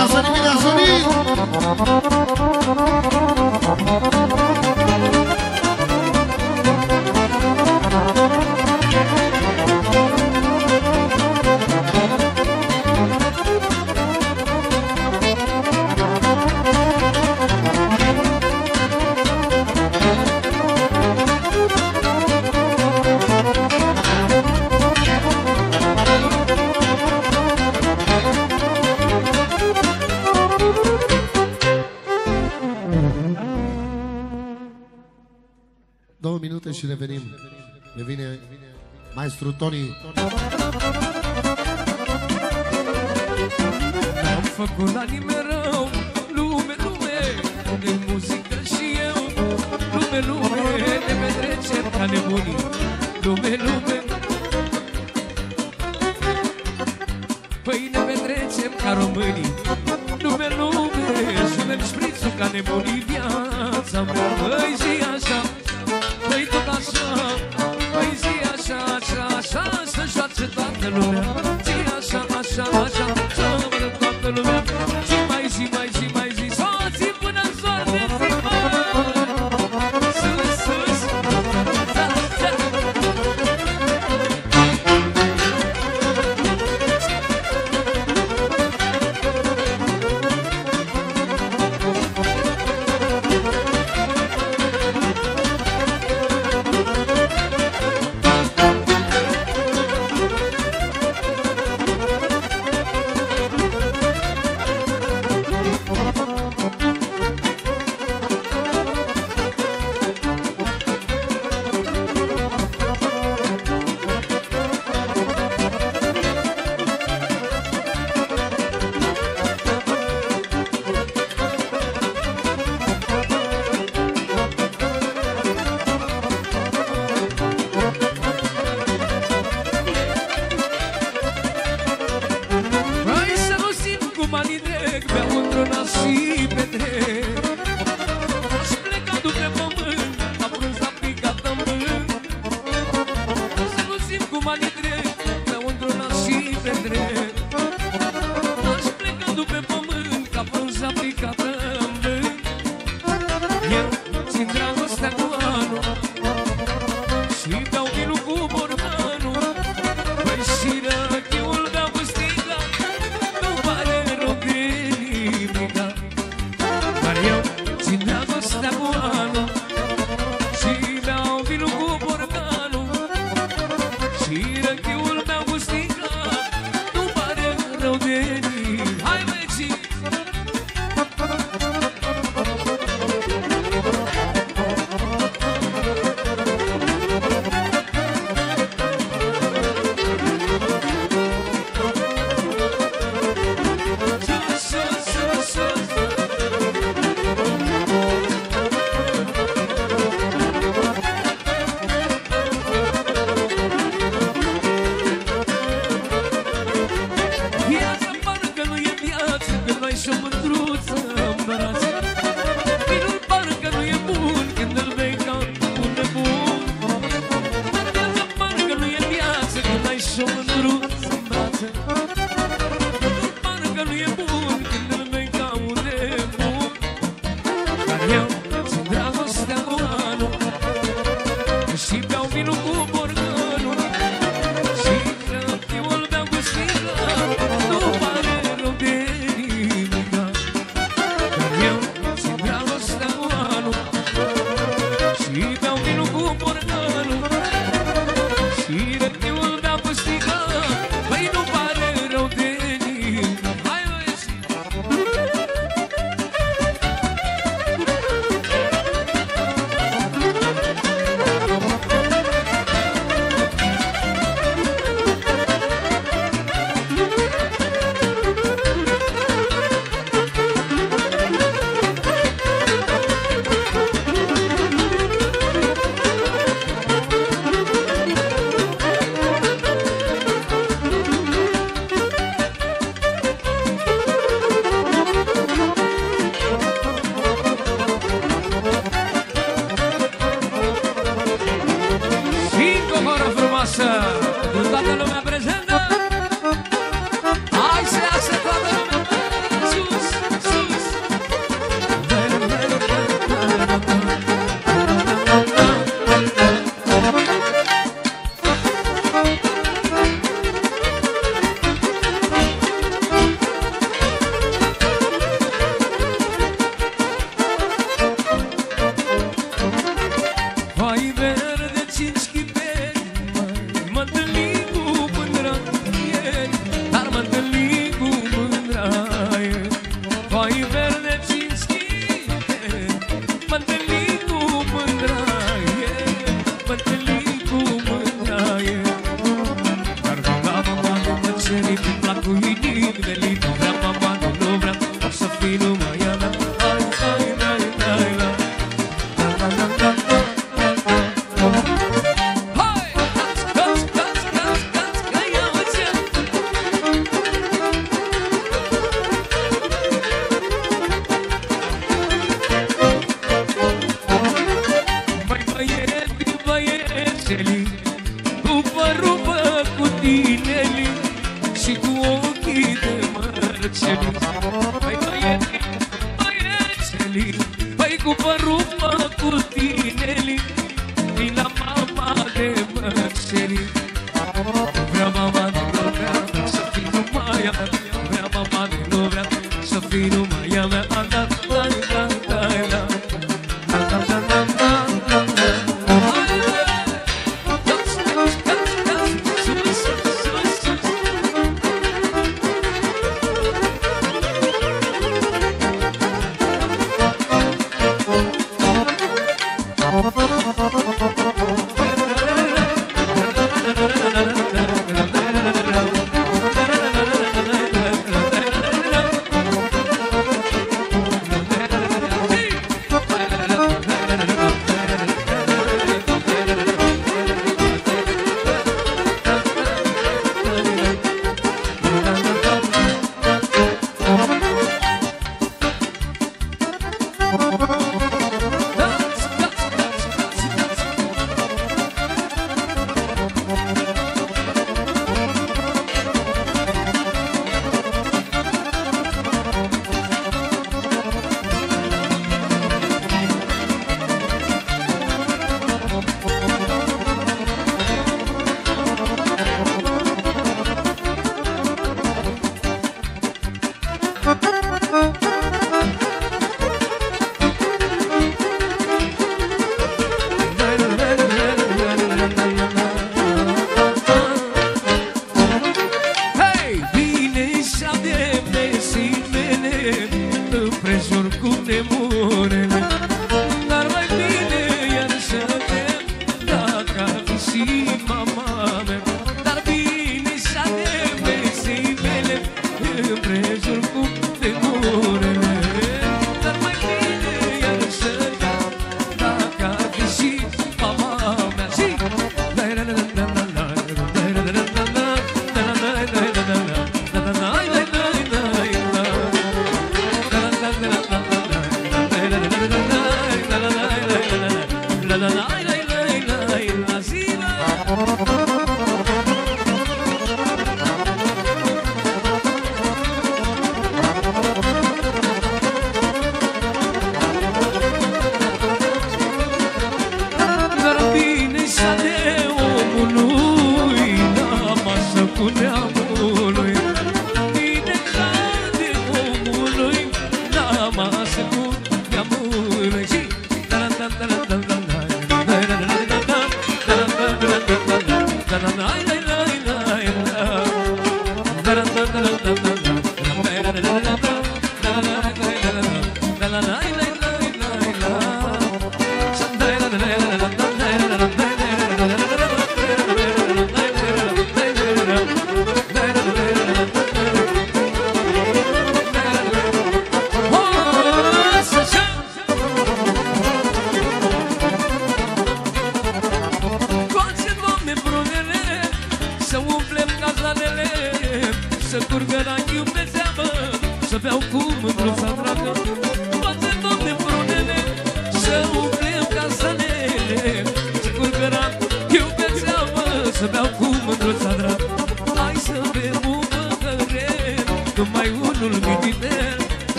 dimineața, dimineața, Sorin! Maestru Tony.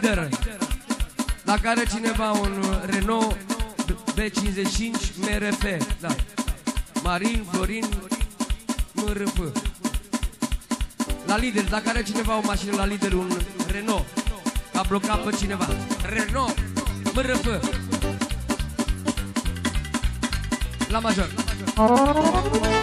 Parcare la lider Dacă are cineva un Renault B55 MRF Da. Marin, Florin, MRF La lider, dacă are cineva o mașină la lider Un Renault. A blocat pe cineva. Renault MRF La major. Am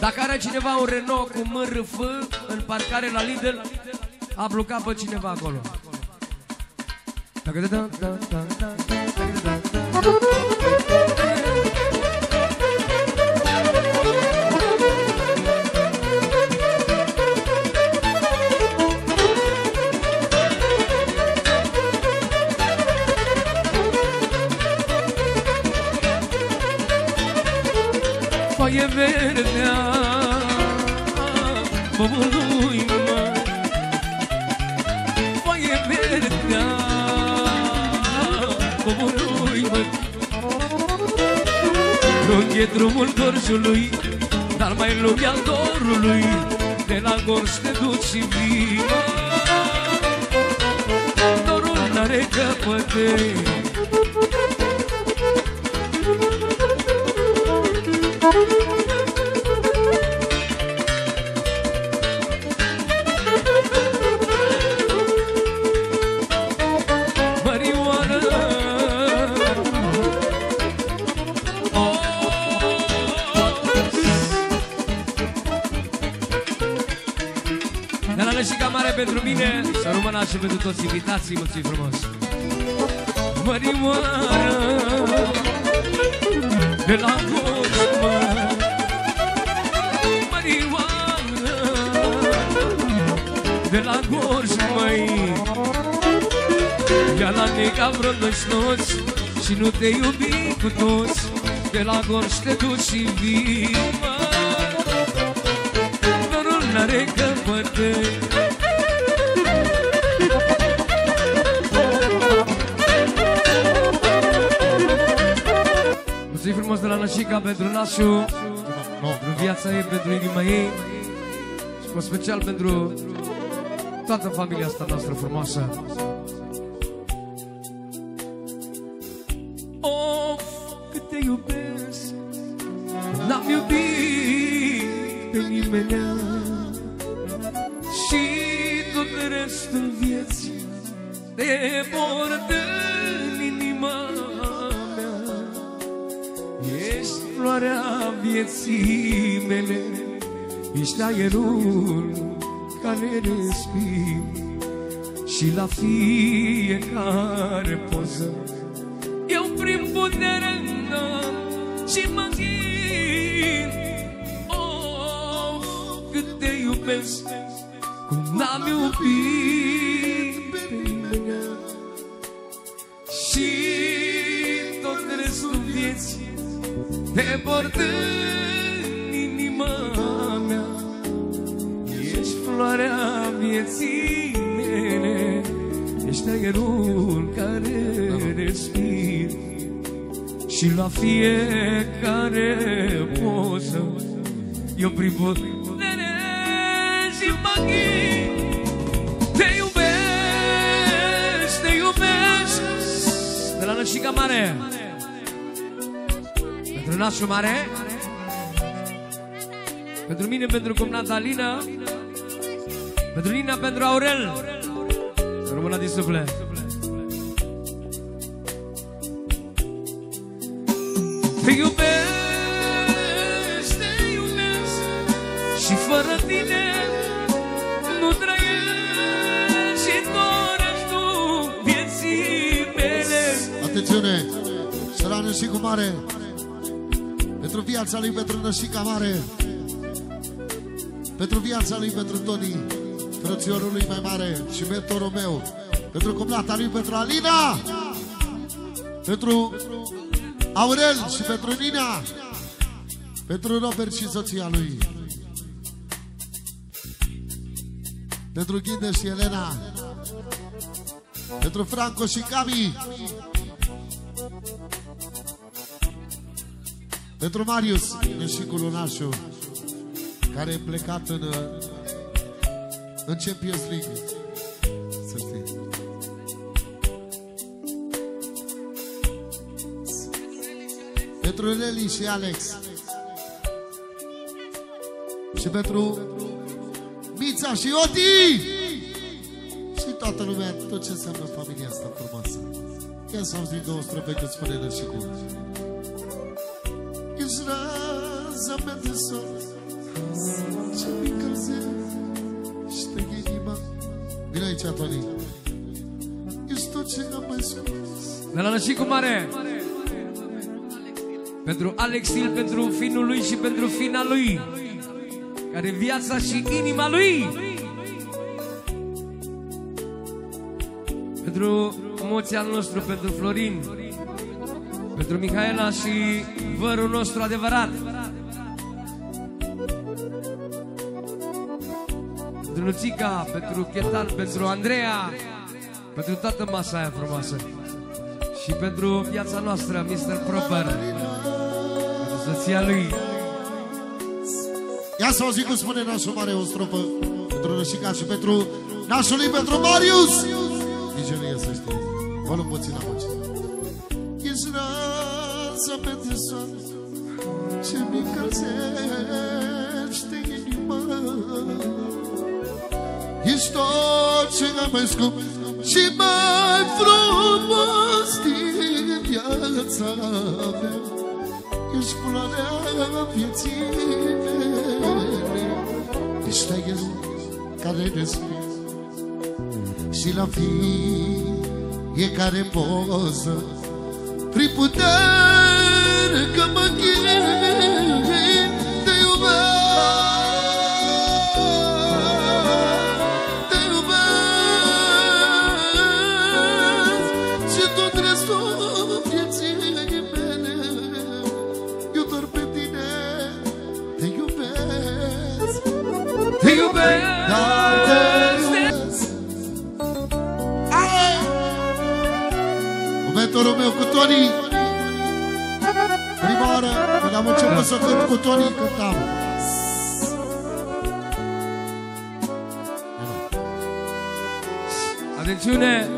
Dacă are cineva un Renault cu MRF În parcare la Lidl A blocat pe cineva acolo Dacă da, da, da, da, da, da, da. E drumul gorjului Dar mai lung e al dorului De la gorj te duci și vii mă. Dorul n-are căpătăi Mărioară Să rămână și pentru toți invitații Mulțumim frumos. Mărioară De la Cosmă Mărioară De la Gorj, măi. Ia la nega vreo noți Și nu te iubi cu toți. De la Gorj te duci și vii mă. Dorul n-are căpătăi frumos de la Nășica pentru nașul No, Pentru viața ei, pentru inima ei Și în special pentru toată familia asta noastră frumoasă aerul care respir Și la fiecare vieții mele Ești aerul care respir Și la fiecare poză Eu prin putere și mă ghid Te iubesc, te iubesc. De la Nășica Mare. Pentru nașul mare. Pentru mine, pentru cumnata Alina pentru Lina, pentru Aurel Rămână din suflet Te iubesc, te iubesc Și fără tine nu trăiesc Și dorești tu vieții mele Atențiune! Sărană și cu mare! Pentru viața lui, pentru Nășica Mare! Pentru viața lui, pentru toni. Frățiorul lui mai mare și mentorul meu Pentru cumnata lui, pentru Alina Pentru Aurel și pentru Nina Pentru Robert și soția lui Pentru Ghinde și Elena Pentru Franco și Cami Pentru Marius și cu Lunașu Care e plecat în În Champions League Să știi Pentru Leli și Alex. Și pentru Mița și Oti! Și toată lumea Tot ce înseamnă familia asta frumoasă. Ia să auzi din două strofe Că spune și cu spus De la Nășicu Mare. Pentru Alex Stil, pentru finul lui și pentru fina lui Care viața și inima lui. Pentru moția nostru, pentru Florin Pentru Mihaela și vărul nostru adevărat. Pentru Nuțica, pentru Chetan, pentru Andreea Pentru toată masa aia frumoasă și pentru viața noastră, Mr. Proper Pentru soția lui. Ia să auzi cum spune nașul mare o strofă Pentru Rășica și pentru nașul lui, pentru Marius. Nici nu e să știi Volum puțin la voce. Ești raza pe de soare Ce mi încălzește inima. Ești tot ce am mai scump viața mea Ești floarea vieții mele. Ești aerul care respir Și la fiecare poză Prin putere că mă iubesc Dar te iubesc Cu mentorul meu, cu Toni. Prima oară când am început să cânt cu Toni Cântam. Atențiune!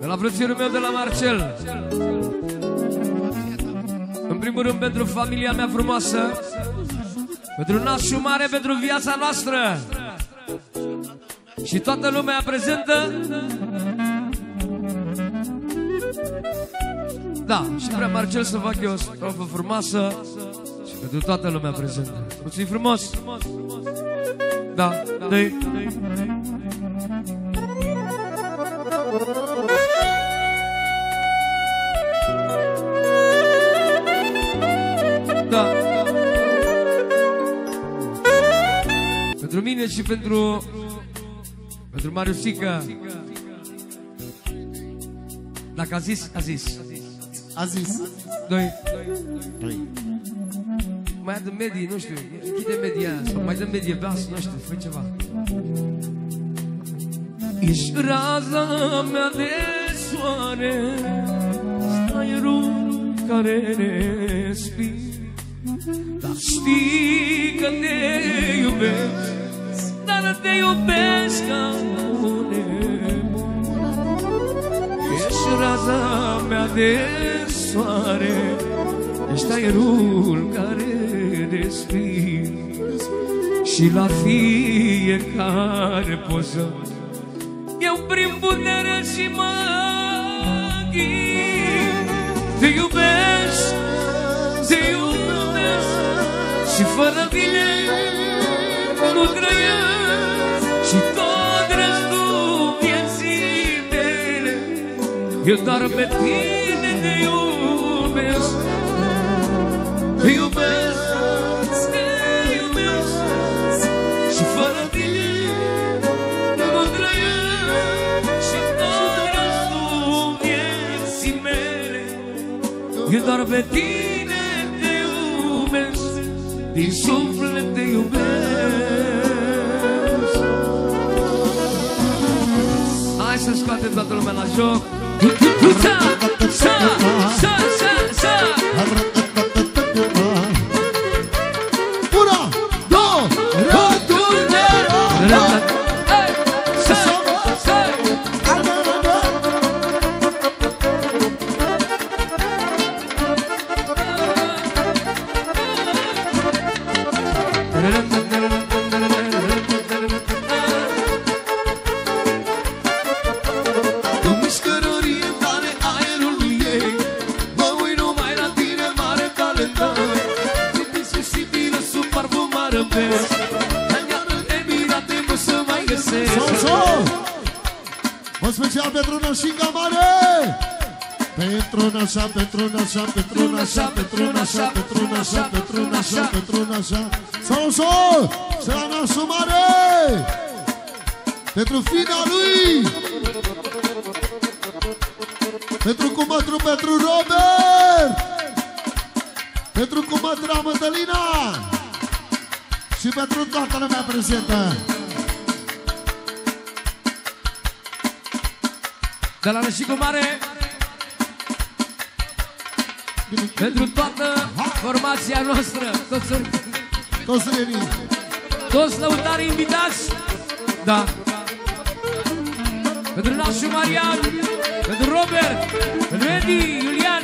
De la frățiorul meu de la Marcel. În primul rând pentru familia mea frumoasă Pentru nașul mare, pentru viața noastră. Și toată lumea prezentă. Da, și vrea Marcel să fac eu o strofă frumoasă. Și pentru toată lumea prezentă. Mulțumim frumos. Da, dă Pentru mine și pentru pentru Mariusica. Dacă a zis, a zis. A zis Doi. Doi Mai ia de medie, nu știu, închide media sau mai dă medie bas, nu știu, fă ceva. Ești raza mea de soare, aerul care respir, dar știi că te iubesc, dar te iubesc ca un nebun. Ești raza mea de soare Ești aerul care respir Și la fiecare poză Eu prin putere și mă ghid Te iubesc, Și fără tine nu trăiesc Și tot restul vieții mele Eu doar pe tine te iubesc Te iubesc, te iubesc Și fără tine nu trăiesc Și tot restul vieții mele Eu doar pe tine te iubesc Din suflet te iubesc Hai să scoatem toată lumea la joc Sa, sa, sa, pentru Nășa Sau, sau Și la Nășu Mare. Pentru fina lui. Pentru cumătru, pentru Robert. Pentru cumătra Mădălina Și pentru toată lumea prezentă. De la Rășicu Mare. Pentru toată formația noastră Toți, Toți renii toți lăutarii invitați? Da. Pentru Nașu Marian Pentru Robert Pentru Edi, Iulian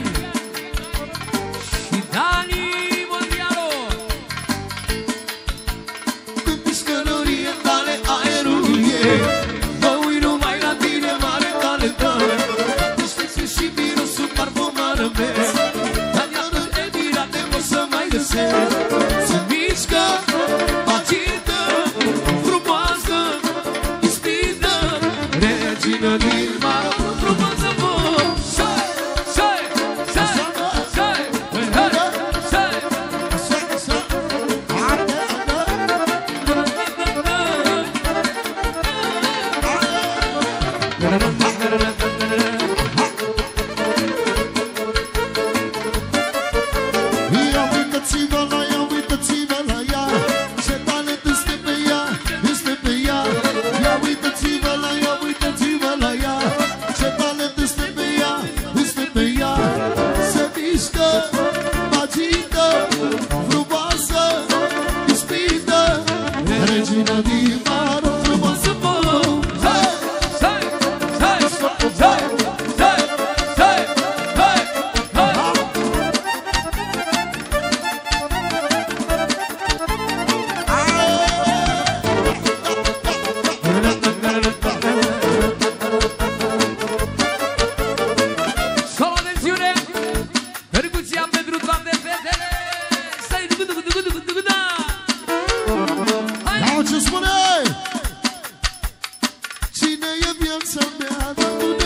cambianza me ha dado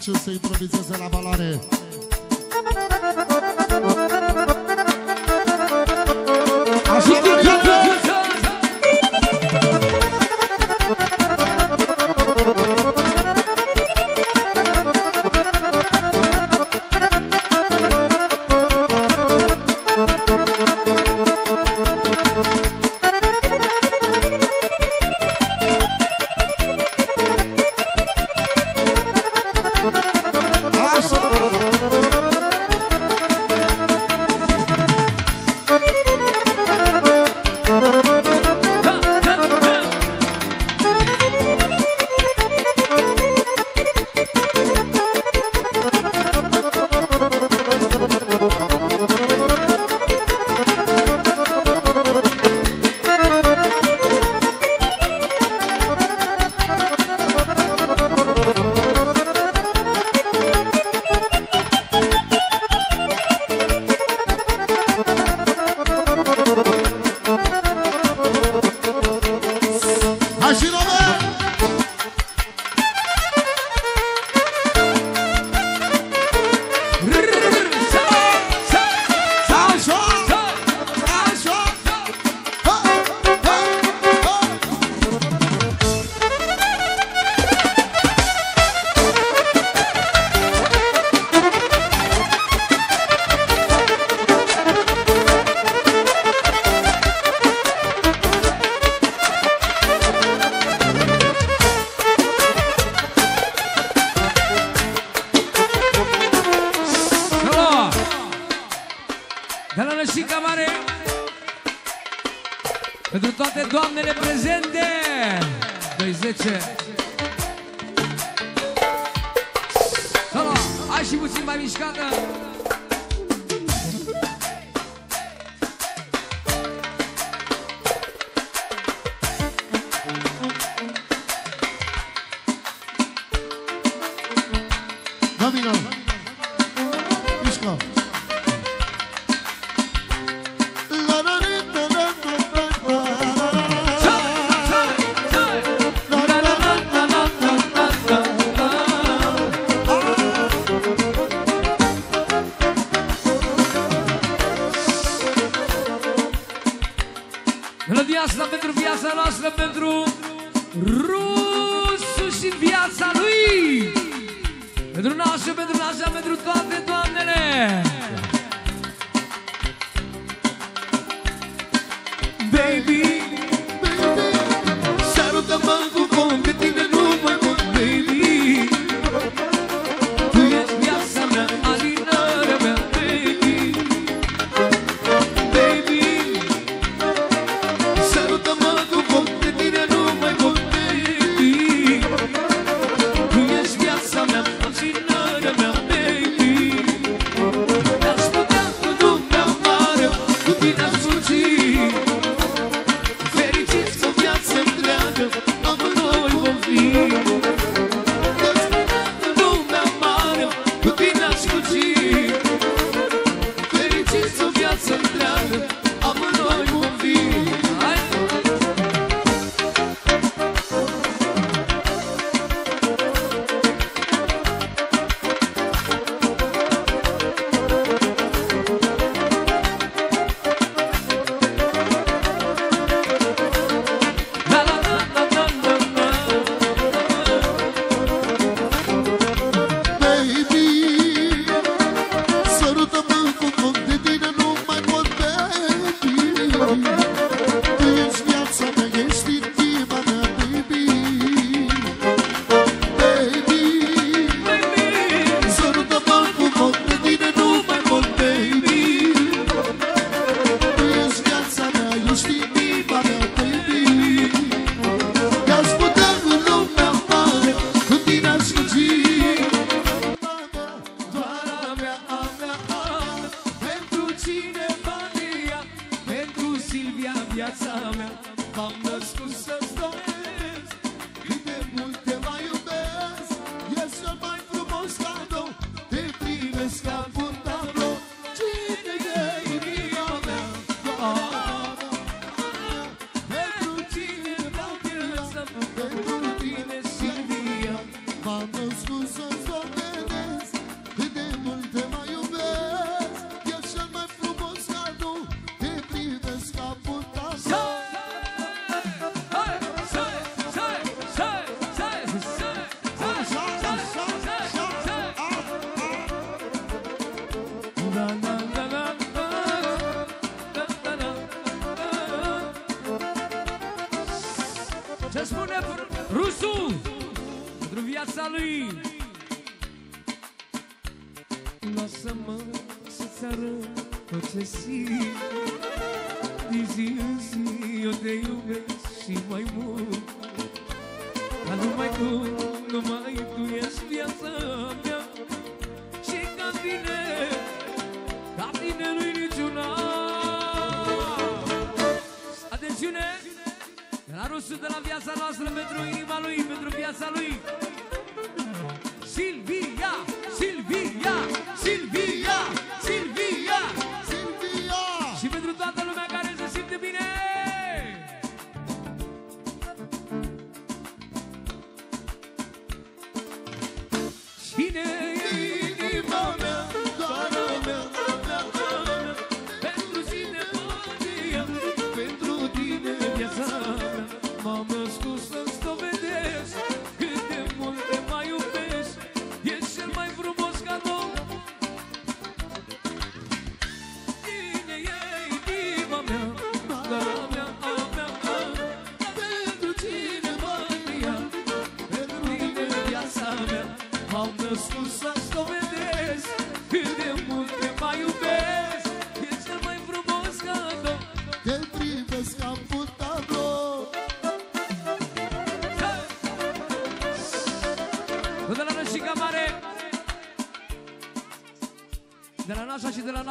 ce să improvizeze la balare. Așa, Mariana!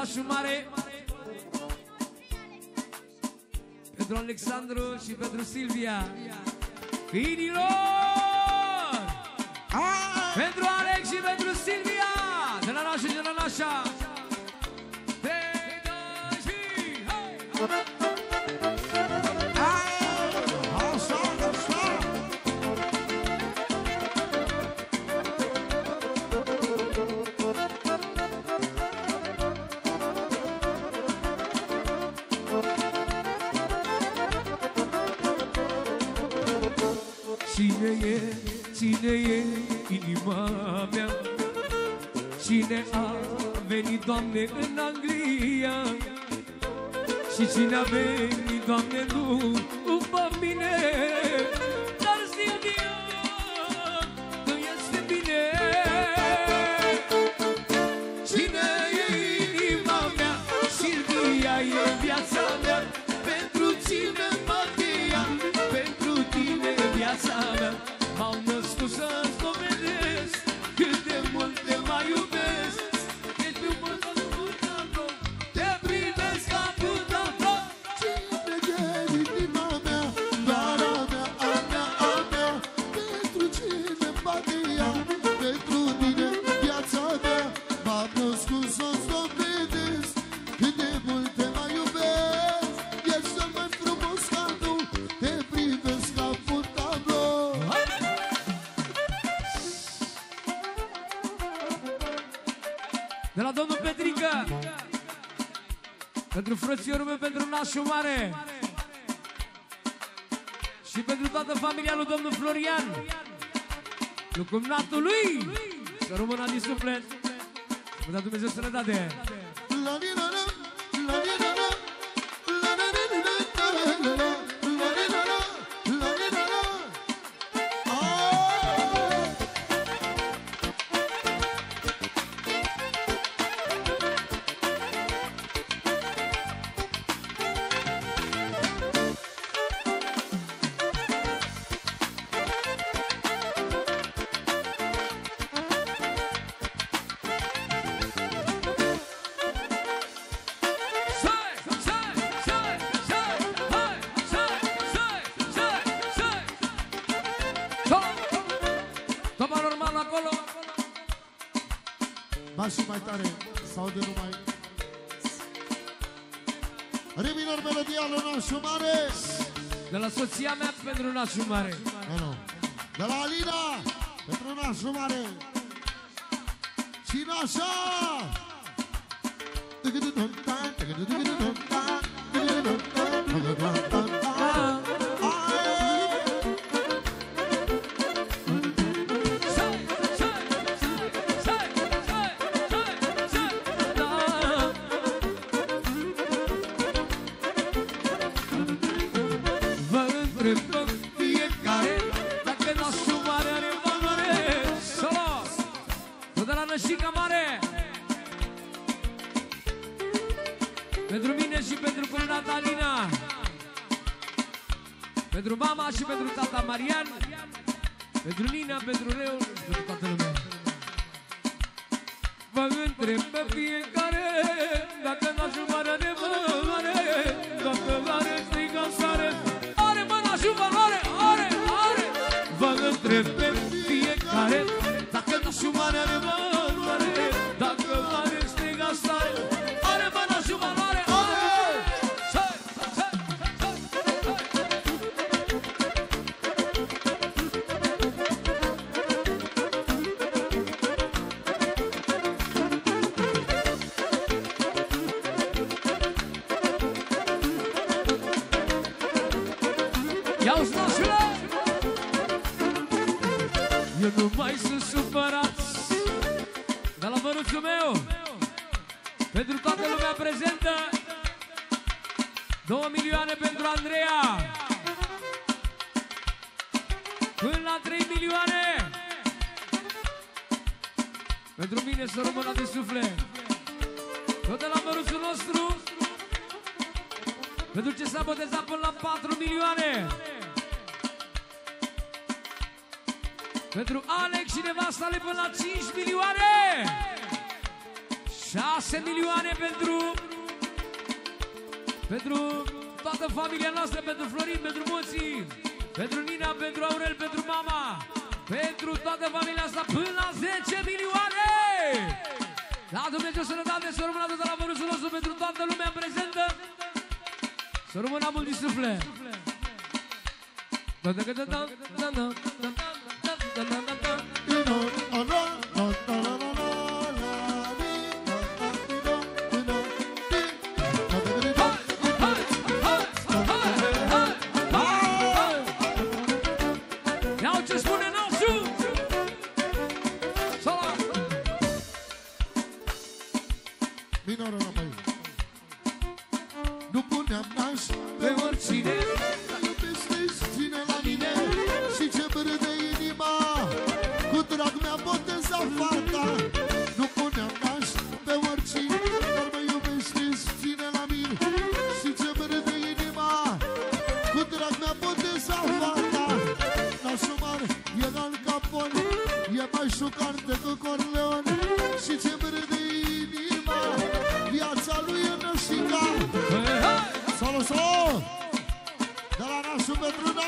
orașul mare Pentru Alexandru și pentru Silvia Vinilor! Doamne, în Anglia. Și cine a venit, Doamne, nu. Ciumare Și pentru toată familia lui domnul Florian Lucumnatul lui Să rămână din suflet. Vă da Dumnezeu sănătate! aude numai. Riminor melodia lui Nașu Mare De la soția mea pentru Nașu Mare. De la Alina pentru Nașu Mare. Și Nașa Tugududum ta, tugududum ta, tugududum ta, tugududum ta 2 milioane pentru Andreea. Până la 3 milioane. Pentru mine să rămână de suflet. Tot de la mărusul nostru. Pentru ce s-a botezat până la 4 milioane. Pentru Alex și nevasta lui până la 5 milioane. 6 milioane pentru pentru toată familia noastră Pentru Florin, pentru Moții Pentru Nina, pentru Aurel, pentru mama Pentru toată familia asta Până la 10 milioane La Dumnezeu sănătate Să rămână de la vârsul nostru Pentru toată lumea prezentă să rămână mult din suflet Da, da, da, da, da, da, da, da, da, da, da, da, da. Ia ce spune nasul! Salam! Minor,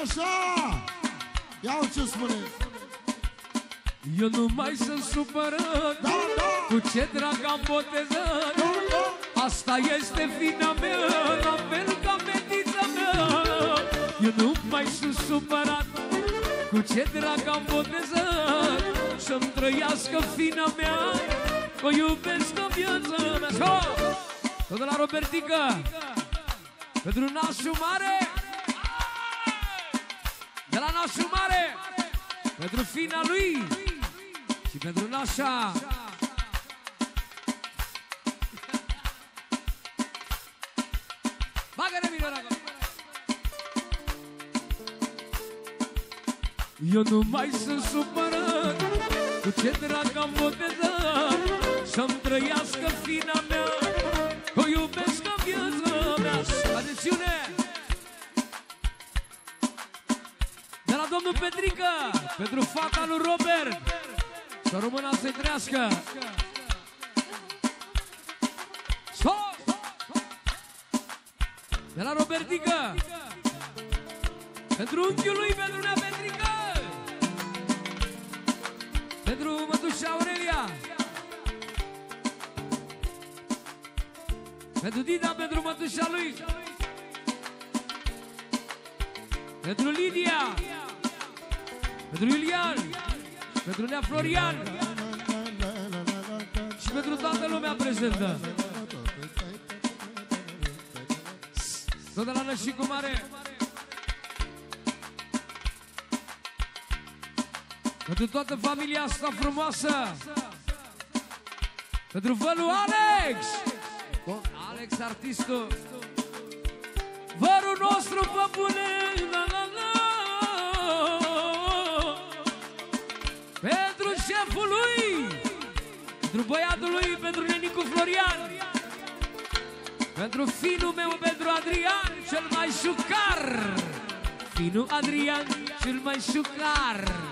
pentru nașa! Iau ce spune! Eu nu mai sunt supărat Da, da! Cu ce drag am botezat Da, da! Asta este fina mea La fel ca fetița mea Eu nu mai sunt supărat Cu ce drag am botezat Să-mi trăiască fina mea O iubesc în viața mea So! Tot de la Robertică Pentru nașul mare De la nașul mare Pentru fina lui Și pentru nașa. Bagă-ne minora Eu nu mai sunt supărat Cu ce drag am botezat Să-mi trăiască fina mea O iubesc în viața mea. Atențiune! De la domnul Petrică Pentru fata lui Robert Să rămână să-i trăiască Stop! De la Robertică Pentru unchiul lui, pentru Nea Petrică Pentru mătușa Aurelia Pentru Dida, pentru mătușa lui Pentru Lidia Pentru Iulian Pentru Nea Florian Și pentru toată lumea prezentă. Tot de la Nășicu Mare. Pentru toată familia asta frumoasă. Pentru vălul Alex. Alex, artistul. Vărul nostru pe bune la, la, la. Pentru șeful lui! Pentru băiatul lui, pentru nenicu Florian! Pentru finul meu, pentru Adrian, cel mai șucar! Finul Adrian, cel mai șucar!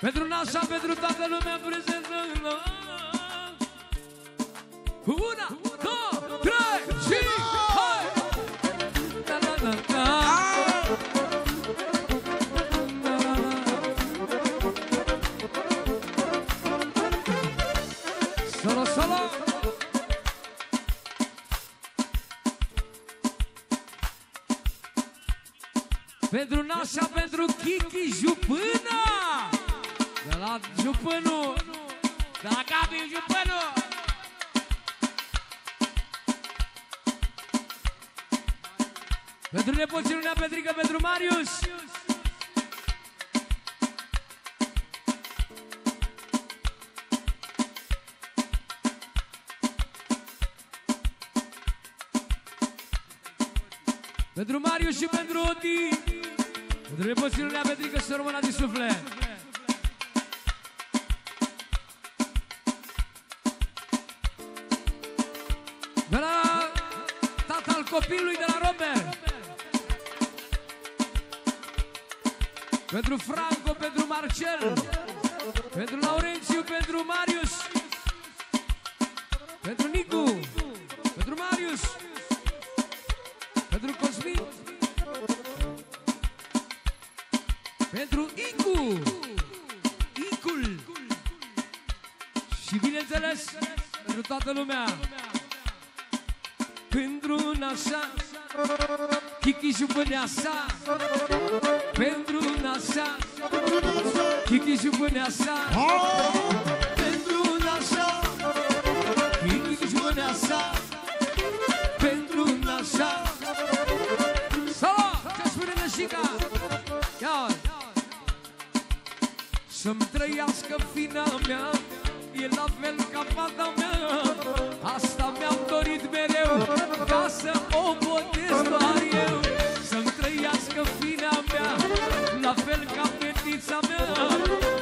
Pentru Nașa, pentru toată lumea prezentă Una, două, trei și Pentru Nașa, pentru Kiki Jupâna! De la Jupânu! De la Gabi Jupânu! Pentru nepoții lui Nea Petrică, pentru Marius! Pentru Marius și pentru Oti Pentru nepoții lui Nea Petrică să rămână de suflet De la tatăl copilului de la Robert. Pentru Franco, pentru Marcel Pentru Laurențiu, pentru Marius Pentru Nicu Pentru Marius Pentru Cosmin Pentru Icu. Icul. Și bineînțeles Pentru toată lumea. Pentru nașa Kiki și sa Pentru nașa Kiki și sa Pentru Să-mi trăiască fina mea E la fel ca fata mea. Asta mi-am dorit mereu Ca să o botez doar eu. Să-mi trăiască fina mea La fel ca fetița mea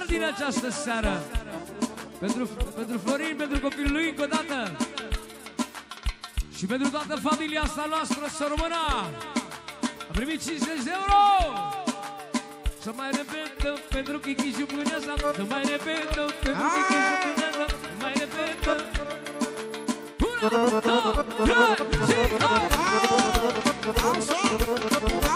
mari din această seară pentru, pentru Florin, pentru copilul lui încă o dată Și pentru toată familia asta noastră să rămână A primit 50 de euro Să mai repetă pentru Kiki și Pânesa Să mai repetă pentru Kiki și Pânesa Să mai repetă Una, două, trei și hai! Așa,